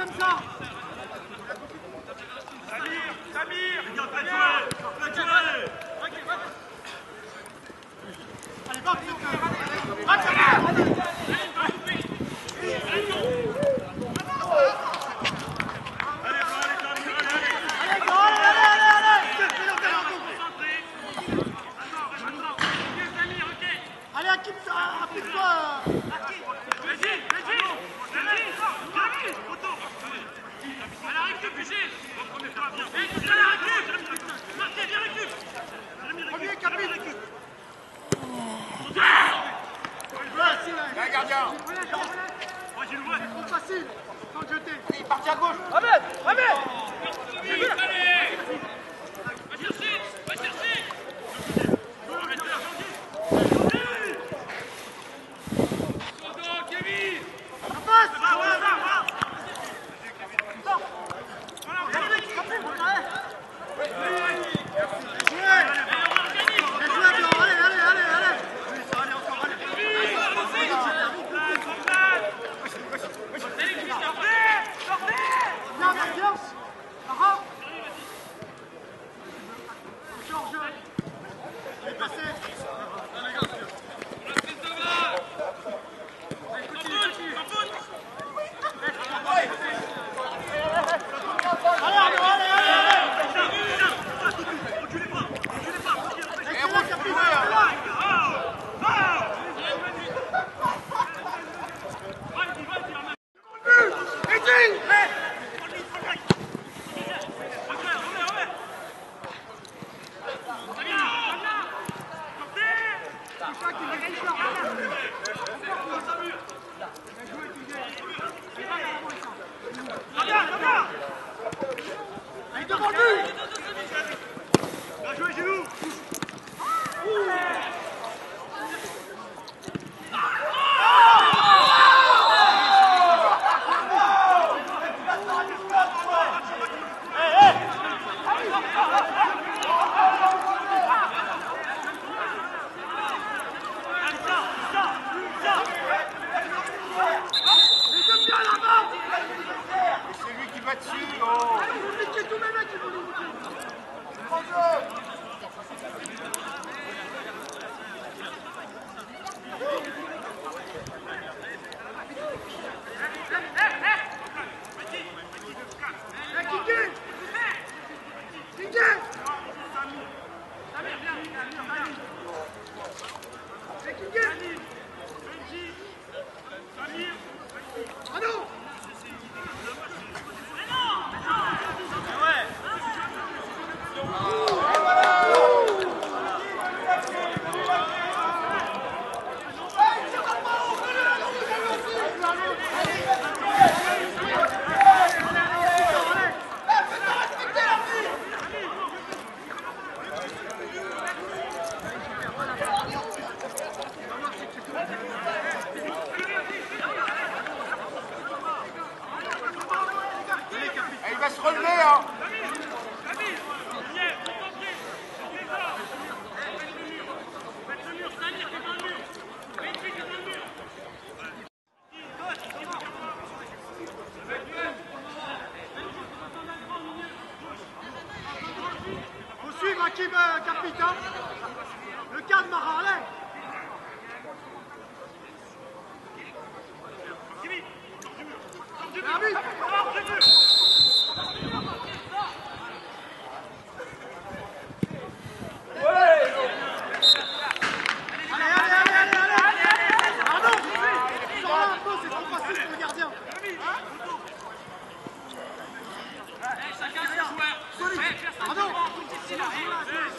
comme Samir Samir Il est parti à gauche. Oh, 好，好，laisse relever, hein Capitaine, le à 100!